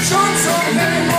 Johnson anymore.